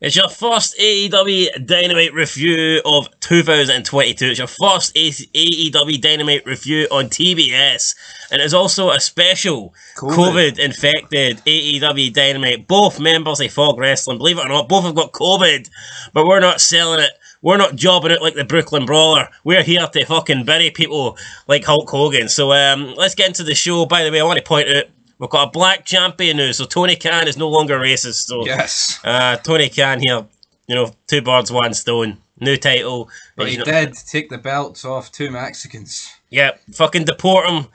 It's your first AEW Dynamite review of 2022. It's your first AEW Dynamite review on TBS. And it's also a special COVID, infected AEW Dynamite. Both members of Fog Wrestling, believe it or not, both have got COVID. But we're not selling it. We're not jobbing it like the Brooklyn Brawler. We're here to fucking bury people like Hulk Hogan. So um, let's get into the show. By the way, I want to point out We've got a black champion now, so Tony Khan is no longer racist. So yes, uh, Tony Khan here, you know, two birds, one stone. New title. But he did take the belts off two Mexicans. Yeah, fucking deport him.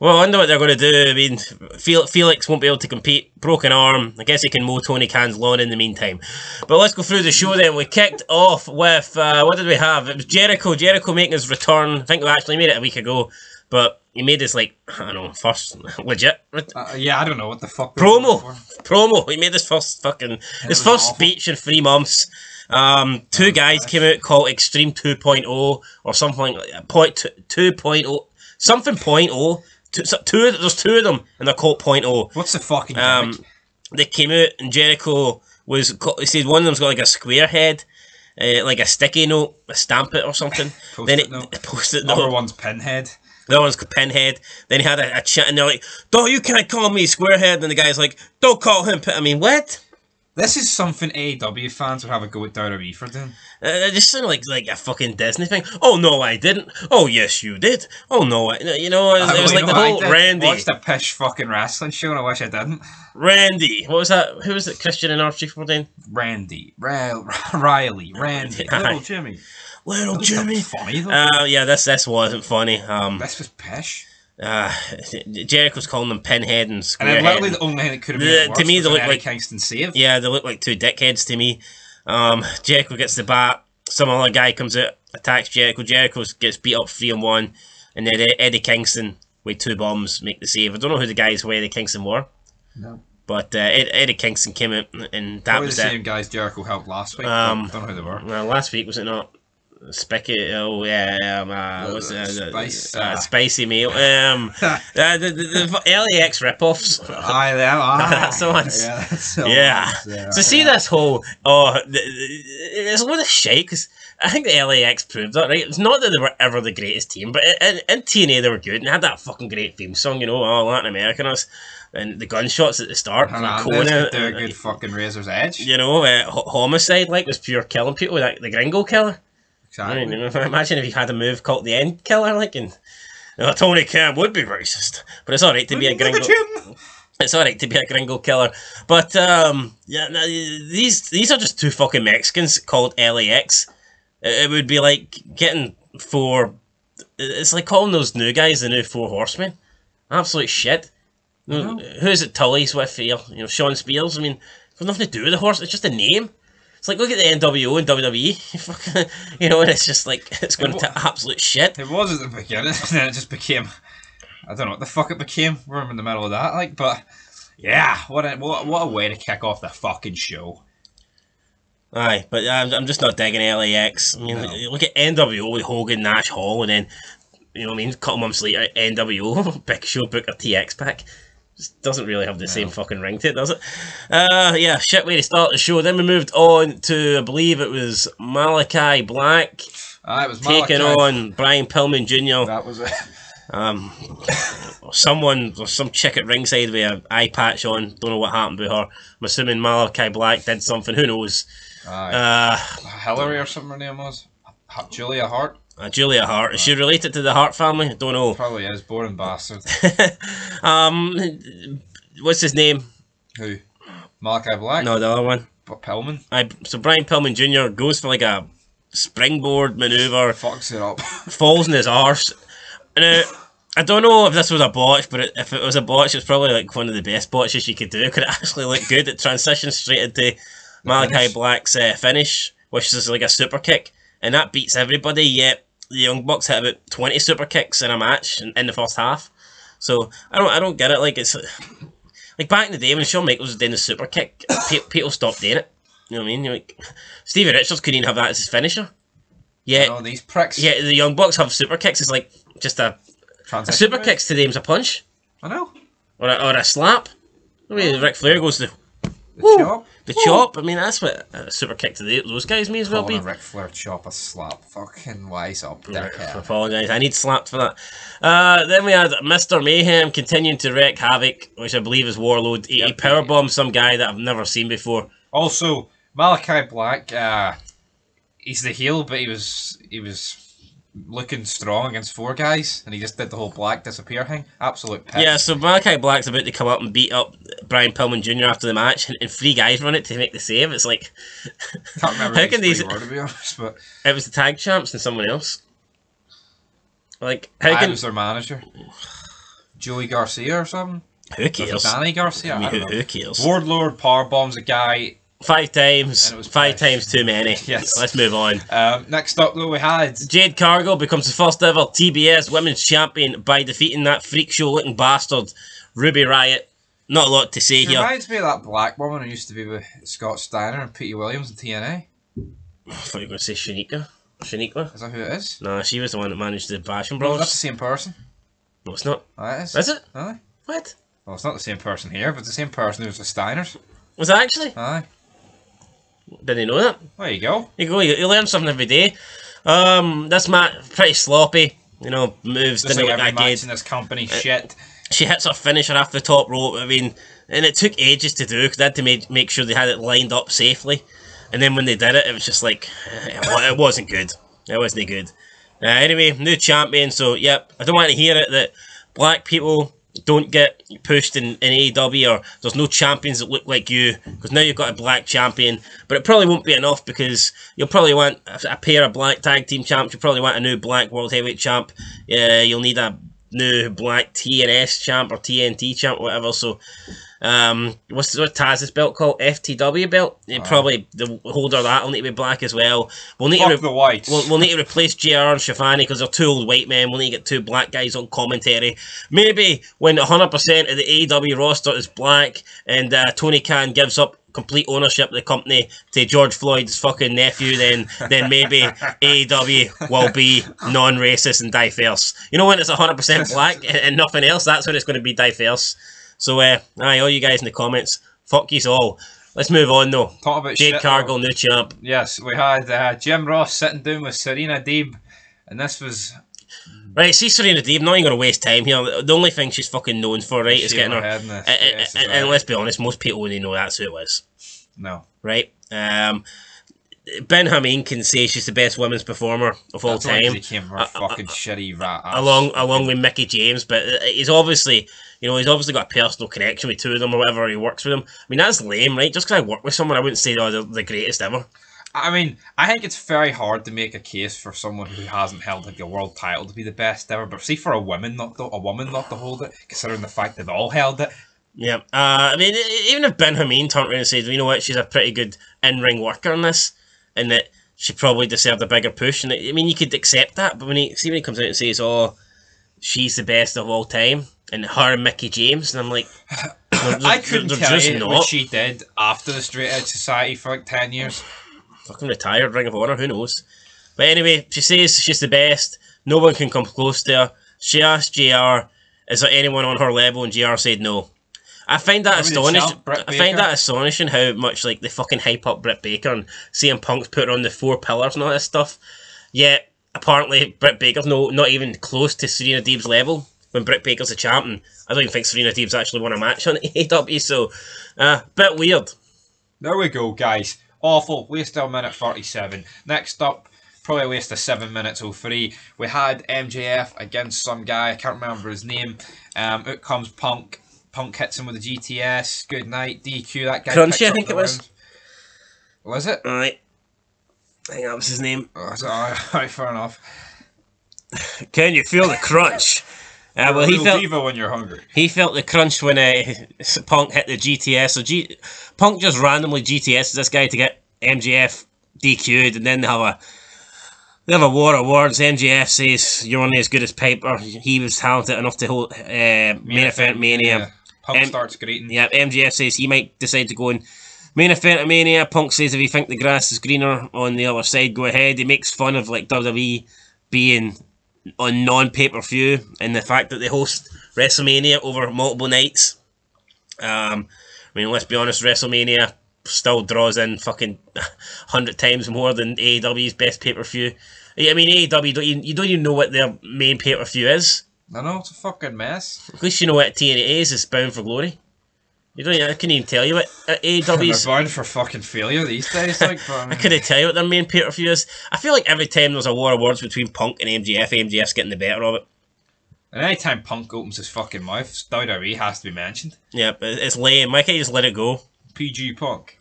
Well, I wonder what they're going to do. I mean, Felix won't be able to compete. Broken arm. I guess he can mow Tony Khan's lawn in the meantime. But let's go through the show then. We kicked off with, uh, what did we have? It was Jericho. Jericho making his return. I think we actually made it a week ago. But he made his like I don't know first legit. Uh, yeah, I don't know what the fuck promo. Promo. He made his first fucking it his first awful. speech in three months. Um, two oh, guys gosh. came out called Extreme 2.0 or something like point 2.0 something point oh. Two, two, there's two of them and they're called point oh. What's the fucking um, They came out and Jericho was he said one of them's got like a square head. Uh, like a sticky note, a stamp it or something. then it, note. post it. Number one's pinhead. The one's Pinhead. Then he had a, a chat, and they're like, "Don't you can't call me Squarehead." And the guy's like, "Don't call him." I mean, what? This is something AEW fans would have a go at WWE for doing. Uh, it just sounded like like a fucking Disney thing. Oh no, I didn't. Oh yes, you did. Oh no, I, you know it was, it was like the whole Randy. I watched a pish fucking wrestling show, and I wish I didn't. Randy, what was that? Who was it? Christian and Archie Fourteen. Randy, Ra- Riley, Randy, little Jimmy. Little Jimmy. Funny though. Uh, yeah, this this wasn't funny. Um, this was pish. Uh, Jericho's calling them pinhead and squarehead. And literally the only thing that could have been the, to me they look like Kingston save. Yeah, they look like two dickheads to me. Um, Jericho gets the bat. Some other guy comes out, attacks Jericho. Jericho gets beat up three and one, and then Eddie Kingston with two bombs make the save. I don't know who the guys were Eddie Kingston were. No. But uh, Eddie Kingston came out, and that Probably was the it. same guys Jericho helped last week. Um, don't know who they were. Well, last week was it not? Spiky, oh yeah, um, uh, what's uh, Spice, uh, spicy meal. Um, uh, the, the, the LAX ripoffs. Aye, them. Aye. that's the ones. Yeah, that's the yeah. Ones, yeah. So see this whole oh, the, it's a lot of because I think the LAX proved that right. It's not that they were ever the greatest team, but in, in TNA they were good and had that fucking great theme song. You know, oh Latin Americanos and the gunshots at the start. And Kona, do a good fucking razor's edge. You know, uh, homicide like was pure killing people. Like the Gringo killer. Exactly. I mean, imagine if you had a move called the End Killer, like, and uh, Tony Khan would be racist, but it's all right to be a gringo. It's all right to be a gringo killer, but um, yeah, these these are just two fucking Mexicans called LAX. It would be like getting four. It's like calling those new guys the new Four Horsemen. Absolute shit. Who is it Tully's with here? You know, Shawn Spears. I mean, it's nothing to do with the horse. It's just a name. It's like look at the NWO and WWE, you know, and it's just like it's going it to absolute shit. It was at the beginning, and then it just became. I don't know what the fuck it became. We're in the middle of that, like, but yeah, what a what, what a way to kick off the fucking show. Aye, but uh, I'm, I'm just not digging LAX. I mean, no. look at NWO with Hogan, Nash, Hall, and then you know what I mean. A couple months later, NWO, Big Show, Booker T X-Pac. Doesn't really have the no. same fucking ring to it, does it? Uh, yeah, shit way to start the show. Then we moved on to, I believe it was Malachi Black. Ah, it was taking on Brian Pillman Jr. That was it. Um, someone, or some chick at ringside with an eye patch on. Don't know what happened with her. I'm assuming Malachi Black did something. Who knows? Aye. Uh, Hillary or something her name was. Julia Hart. Uh, Julia Hart. Is she related to the Hart family? I don't know. Probably is. Boring bastard. um, what's his name? Who? Malachi Black? No, the other one. Pillman. I, so Brian Pillman Jr. goes for like a springboard maneuver. Fucks it up. falls in his arse. Now, I don't know if this was a botch, but if it was a botch, it's probably like one of the best botches you could do. Could it actually look good? It transitions straight into Malachi Black's uh, finish, which is like a super kick, and that beats everybody. Yet the Young Bucks hit about twenty super kicks in a match in, in the first half. So I don't I don't get it. Like it's like back in the day when Shawn Michaels was doing the super kick, people stopped doing it. You know what I mean? You're like Stevie Richards couldn't even have that as his finisher. Yeah, oh, these pricks. Yeah, the Young Bucks have super kicks. It's like just a, a super kicks to them's a punch. I know. Or a, or a slap. I mean, Ric Flair goes to. The The chop. I mean, that's what a super kick to the, those guys may as well Calling be. a Ric Flair chop a slap. Fucking wise up, dickhead. I apologise. I need slapped for that. Uh, then we had Mr. Mayhem continuing to wreak havoc, which I believe is Wardlow. He, he Yep. powerbombed some guy that I've never seen before. Also, Malachi Black, uh, he's the heel, but he was he was looking strong against four guys, and he just did the whole black disappear thing. Absolute piss. Yeah, so Malachi Black's about to come up and beat up Brian Pillman Jr. after the match, and, and three guys run it to make the save. It's like, Can't remember How can these were, to be honest, but it was the tag champs and someone else. Like, how I can. was their manager. Joey Garcia or something? Who cares? Danny Garcia? I I mean, don't who, who cares? Wardlow power bombs a guy. Five times. It was Five piss. times too many. Yes. Let's move on. Um, next up, though, we had Jade Cargill becomes the first ever TBS Women's Champion by defeating that freak show looking bastard, Ruby Riott. Not a lot to say She here. reminds me of that black woman who used to be with Scott Steiner and Petey Williams in TNA. I thought you were going to say Shaniqua. Shaniqua? Is that who it is? No, she was the one that managed the Basham No, that's the same person. No, it's not. Oh, it is. Is it? Aye. What? Well, it's not the same person here, but the same person who was the Steiners. Was it actually? Aye. Didn't know that. There you go. You go, you, you learn something every day. Um, this match, pretty sloppy. You know, moves Just didn't like look that good. in this company, shit. she hits her finisher off the top rope. I mean, and it took ages to do because they had to make, make sure they had it lined up safely. And then when they did it, it was just like it it wasn't good. It wasn't good. Uh, anyway, new champion. So yep, I don't want to hear it that black people don't get pushed in, in AEW or there's no champions that look like you because now you've got a black champion. But it probably won't be enough because you'll probably want a, a pair of black tag team champs. You'll probably want a new black world heavyweight champ. Yeah, you'll need a new black TNS champ or TNT champ, or whatever. So, um, what's what Taz's belt called? FTW belt. Yeah, probably the holder of that will need to be black as well. We'll need to. Re- the whites. We'll, we'll need to replace JR and Schiavone because they're two old white men. We'll need to get two black guys on commentary. Maybe when 100% of the AEW roster is black and uh, Tony Khan gives up complete ownership of the company to George Floyd's fucking nephew, then then maybe AEW will be non-racist and diverse. You know when it's 100% black and, and nothing else, that's when it's going to be diverse. So, uh, aye, all you guys in the comments, fuck you all. Let's move on though. Talk about Jade. Cargill, new champ. Yes, we had uh, Jim Ross sitting down with Serena Deeb, and this was Right, see Serena Deeb, not even going to waste time here. The only thing she's fucking known for, right, is getting her. her head in the And, as and, and let's be honest, most people only know that's who it was, no. right? Um, ben Hameen can say she's the best women's performer of all That's only 'cause time, from Uh, fucking shitty rat. along along with Mickie James. But uh, he's obviously, you know, he's obviously got a personal connection with two of them or whatever. He works with them. I mean, that's lame, right? Just because I work with someone, I wouldn't say oh, they're the greatest ever. I mean, I think it's very hard to make a case for someone who hasn't held like a world title to be the best ever. But see, for a woman not to, a woman not to hold it, considering the fact they've all held it, Yeah, uh, I mean, even if Ben Hameen turned around and said, "You know what? She's a pretty good in-ring worker in this, and that she probably deserved a bigger push," and I mean, you could accept that. But when he see when he comes out and says, "Oh, she's the best of all time," and her and Mickie James, and I'm like, they're, I they're- couldn't they're tell you what she did after the Straight Edge Society for like ten years. fucking retired Ring of Honor. Who knows? But anyway, she says she's the best. No one can come close to her. She asked Jr. Is there anyone on her level? And Jr. said no. I find that astonishing. I find that astonishing how much like they fucking hype up Britt Baker and CM Punk's put her on the four pillars and all this stuff. Yet apparently Britt Baker's no not even close to Serena Deeb's level when Britt Baker's a champion. I don't even think Serena Deeb's actually won a match on AEW. So, uh, bit weird. There we go, guys. Awful. Waste of a minute 47. Next up, probably a waste of 7 minutes 03. We had MJF against some guy. I can't remember his name. Um, out comes Punk. Punk hits him with a GTS. Good night. DQ. That guy. Crunchy, picks I think it was. win. Was it? Alright. I think that was his name. Oh, is it? Alright, alright, fair enough. Can you feel the crunch? Uh, well, he felt when you're hungry. he felt the crunch when uh, Punk hit the GTS. So G- Punk just randomly GTS this guy to get MJF DQ'd, and then they have a they have a war of words. MJF says you're only as good as Piper. He was talented enough to hold uh, main event mania. Punk Um, starts greeting. Yeah, MJF says he might decide to go in main event of Mania. Punk says if you think the grass is greener on the other side, go ahead. He makes fun of like WWE being on non pay per view and the fact that they host WrestleMania over multiple nights. Um, I mean, let's be honest, WrestleMania still draws in fucking hundred times more than AEW's best pay per view. I mean, AEW don't you, you don't even know what their main pay per view is. I know it's a fucking mess. At least you know what TNA is. It's Bound for Glory. You don't. I couldn't even tell you what uh, AEW's. They're bound for fucking failure these days. Like, I couldn't tell you what their main pay per view is. I feel like every time there's a war of words between Punk and MJF, MJF's getting the better of it. And anytime Punk opens his fucking mouth, WWE has to be mentioned. Yeah, but it's lame. Why can't you just let it go? PG Punk.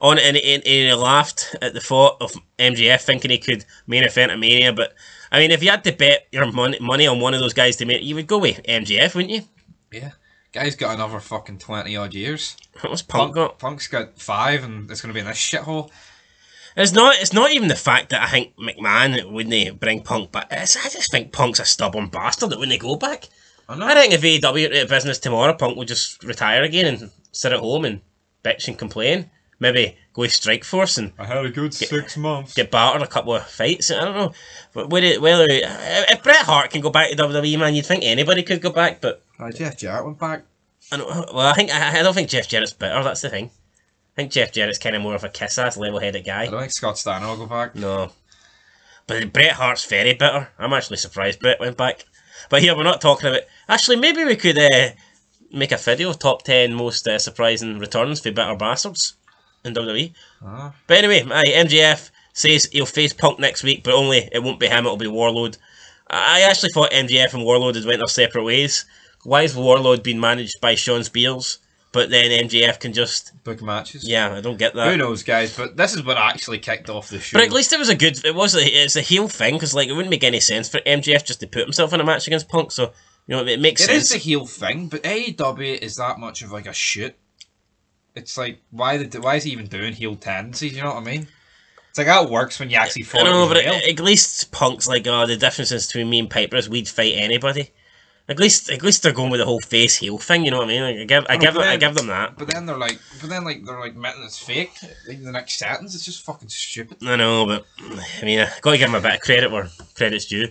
On and, and, and he laughed at the thought of MJF thinking he could main event a Mania, but I mean, if you had to bet your money money on one of those guys to make, it you would go with MJF, wouldn't you? Yeah. Guy's got another fucking 20 odd years. What's Punk, Punk got? Punk's got five, and it's going to be in this shithole. It's not. It's not even the fact that I think McMahon wouldn't bring Punk back. It's, I just think Punk's a stubborn bastard that wouldn't go back. I, I think if AEW were business tomorrow, Punk would just retire again and sit at home and bitch and complain. Maybe go to Strike Force and I had a good get, six months. Get battered a couple of fights. I don't know, but whether, whether if Bret Hart can go back to WWE, man, you'd think anybody could go back. But uh, Jeff Jarrett went back. I well, I think I, I don't think Jeff Jarrett's better. That's the thing. I think Jeff Jarrett's kind of more of a kiss ass, level headed guy. I don't think Scott Steiner will go back. No. But Bret Hart's very bitter. I'm actually surprised Bret went back. But here, we're not talking about. Actually, maybe we could uh, make a video of top 10 most uh, surprising returns for Bitter Bastards in WWE. Uh-huh. But anyway, my MJF says he'll face Punk next week, but only it won't be him, it'll be Wardlow. I actually thought MJF and Wardlow had went their separate ways. Why is Wardlow being managed by Shawn Spears? but then MJF can just book matches. Yeah, I don't get that. Who knows, guys? But this is what actually kicked off the show. But at least it was a good. It was a, it's a heel thing because like it wouldn't make any sense for MJF just to put himself in a match against Punk. So you know it makes it sense. It is a heel thing, but AEW is that much of like a shoot. It's like why the why is he even doing heel tendencies? You know what I mean? It's like how it works when you actually. I don't know, but at least Punk's like, oh, the differences between me and Piper is we'd fight anybody. At least, at least they're going with the whole face heel thing. You know what I mean? Like, I give, I, give, them, then, I give them that. But then they're like, but then like they're like admitting it's fake. Like the next sentence, it's just fucking stupid. I know, but I mean, I got to give them a bit of credit where credit's due.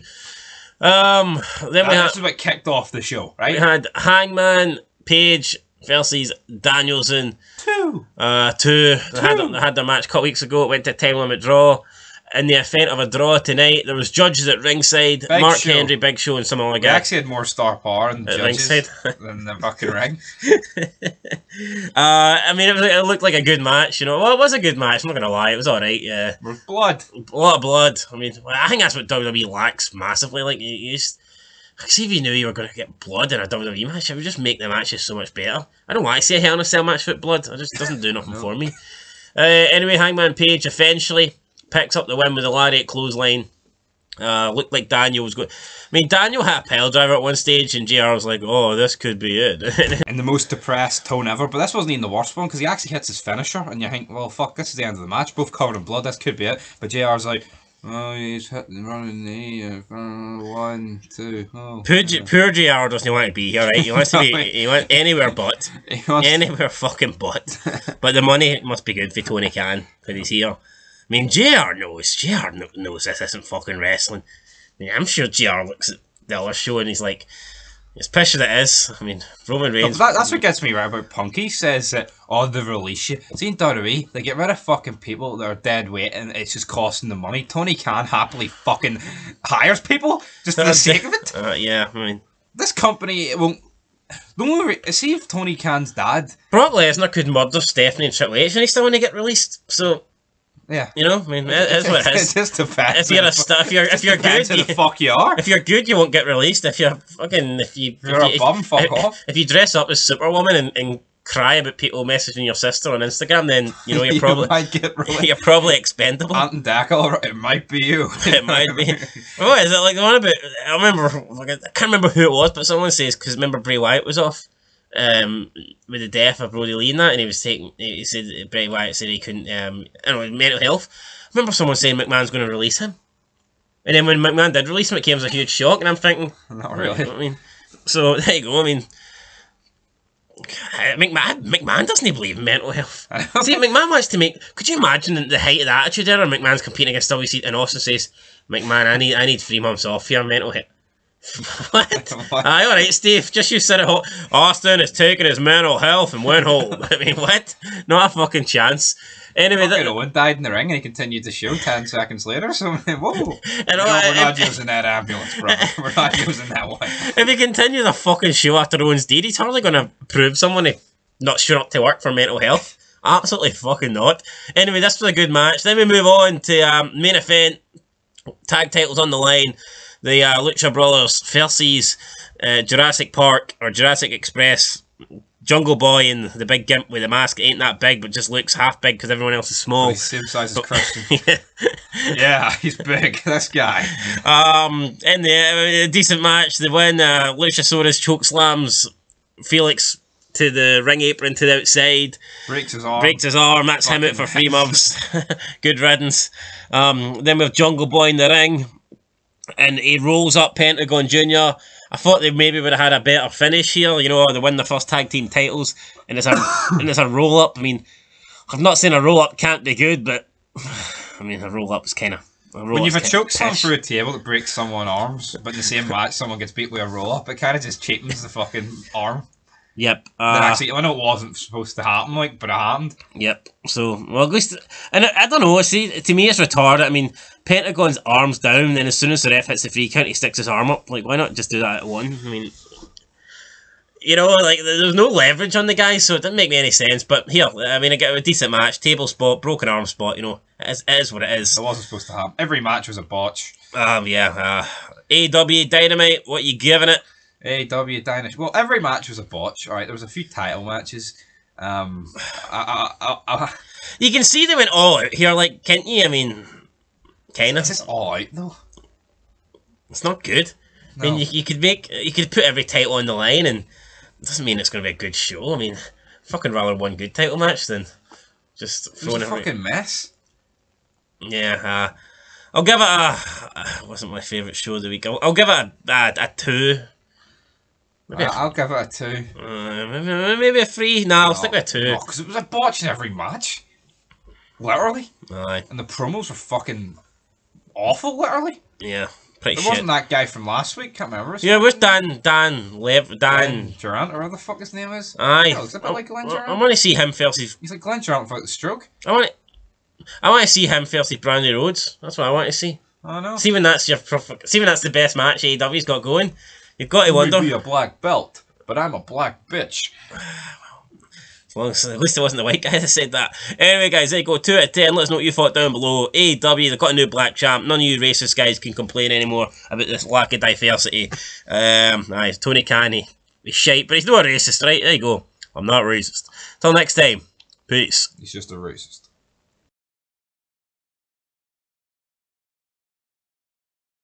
Um, then we had is kicked off the show, right? We had Hangman Page versus Danielson. Two. Uh, two. two. They had, they had their match a couple weeks ago. It went to time limit draw in the event of a draw tonight, there was judges at ringside, Big Mark show. Henry, Big Show, and someone like that. actually had more star power in judges ringside. than the fucking ring. uh, I mean, it, was, it, looked like a good match. You know, well, it was a good match. I'm not gonna lie, it was all right. Yeah, blood, a lot of blood. I mean, I think that's what WWE lacks massively. Like, you, you just. See if you knew you were going to get blood in a WWE match, it would just make the matches so much better. I don't want to see a Hell in a Cell match with blood. It just doesn't do nothing no. for me. Uh, anyway, Hangman Page eventually picks up the win with a lariat clothesline. Uh, looked like Daniel was going. I mean, Daniel had a pile driver at one stage, and JR was like, "Oh, this could be it." in the most depressed tone ever, but this wasn't even the worst one because he actually hits his finisher, and you think, "Well, fuck, this is the end of the match. Both covered in blood. This could be it." But JR's like, "Oh, he's hitting the running knee. Uh, one, two. Oh, poor, yeah. poor JR doesn't want to be here, right? He wants to be. he wants anywhere but anywhere fucking but. but the money must be good for Tony Khan because he's here. I mean, JR knows. JR knows this isn't fucking wrestling. I mean, I'm sure JR looks at the other show and he's like, as pish as it is, I mean, Roman Reigns. That, that's what gets me right about Punk. He says that, oh, the release you. See, in WWE, they get rid of fucking people that are dead weight and it's just costing them money. Tony Khan happily fucking hires people just for the sake of it. Uh, yeah, I mean. This company won't. The only see if Tony Khan's dad. Brock Lesnar could murder Stephanie and Triple H and he's still going to get released. So yeah, you know, I mean, that's what it is. It's just a fact. If you're a st- if you're if you're good, you, the fuck you are. If you're good, you won't get released. If you're fucking, if you, you're if you, a bum, fuck if, off. If you dress up as Superwoman and, and cry about people messaging your sister on Instagram, then you know you're probably you get you're probably expendable. Ant and it might be you. it might be. What is it like the one about? I remember. I can't remember who it was, but someone says because remember Bray Wyatt was off um, with the death of Brodie Lee and that, and he was taking. He said Bray Wyatt said he couldn't. Um, I don't know mental health remember someone saying McMahon's going to release him. And then when McMahon did release him, it came as a huge shock, and I'm thinking, not really. I mean, so there you go. I mean, McMahon, McMahon doesn't believe in mental health. See, McMahon wants to make. Could you imagine the height of the attitude era? McMahon's competing against WC, and Austin says, "McMahon, I need, I need three months off here, mental health." what? Aye, all right, Steve. Just you said it. Austin is taking his mental health and went home. I mean, what? Not a fucking chance. Anyway, that, Owen died in the ring and he continued to show ten seconds later. So whoa, we're not using that ambulance, bro. We're not using that one. If he continues the fucking show after Owen's deed, he's hardly going to prove someone not showing up to work for mental health. Absolutely fucking not. Anyway, this was a good match. Then we move on to um, main event. Tag titles on the line. The uh, Lucha Brothers versus uh, Jurassic Park or Jurassic Express Jungle Boy and the big gimp with the mask ain't that big, but just looks half big because everyone else is small. he's same size as Christian. yeah. yeah, he's big. This guy. Um, in the uh, decent match, they win. Uh, Luchasaurus choke slams Felix to the ring apron to the outside. Breaks his arm. Breaks his arm. That's Fucking him out for three months. Good riddance. Um, then with Jungle Boy in the ring, and he rolls up Pentagon Junior I thought they maybe would have had a better finish here. You know, they win the first tag team titles, and it's a and it's a roll up. I mean, I'm not saying a roll up can't be good, but I mean a roll up is kind of. When you've a choke slam through a table that breaks someone's arms, but in the same match someone gets beat with a roll up, it kind of just cheapens the fucking arm. Yep. Uh, actually, I know it wasn't supposed to happen, like, but it happened. Yep. So, well, at least, and I, I, don't know. See, to me, it's retarded. I mean, Pentagon's arms down, then as soon as the ref hits the free count, he sticks his arm up. Like, why not just do that at one? I mean, you know, like there's no leverage on the guy, so it didn't make me any sense. But here, I mean, I get a decent match, table spot, broken arm spot. You know, it is, it is what it is. It wasn't supposed to happen. Every match was a botch. Um, yeah. Uh, AW Dynamite, what you giving it? AW Dynasty. Well, every match was a botch. All right, there was a few title matches. Um, I, I, I, you can see they went all out here, like, can't you? I mean, kind of. It's just all out though. It's not good. No. I mean, you, you could make, you could put every title on the line, and it doesn't mean it's going to be a good show. I mean, fucking rather one good title match than just throwing it. a fucking mess. Yeah, uh, I'll give it a. Uh, wasn't my favourite show of the week. I'll, I'll give it a, a, a two. Maybe I'll give it a two. Uh, maybe, a three. No, I'll stick with a two. Because it was a botch in every match. Literally. Aye. And the promos were fucking awful, literally. Yeah. Pretty it shit. wasn't that guy from last week, can't remember. Yeah, it was Dan, Dan, Lev, Dan. Dan Durant, or whatever the fuck his name is. Aye. Yeah, looks a bit like Glenn Durant. I, I want to see him first. He's, he's like Glenn Durant without the stroke. I want I want to see him first. He's Brandi Rhodes. That's what I want to see. I know. See when that's your, see when that's the best match AEW's got going. You've got to wonder. be a black belt, but I'm a black bitch. As at least it wasn't the white guy that said that. Anyway, guys, there you go. 2 out of 10. Let us know what you thought down below. AEW, they've got a new black champ. None of you racist guys can complain anymore about this lack of diversity. Um, nice. Tony Khan, he, he's shite, but he's not a racist, right? There you go. I'm not racist. Till next time. Peace. He's just a racist.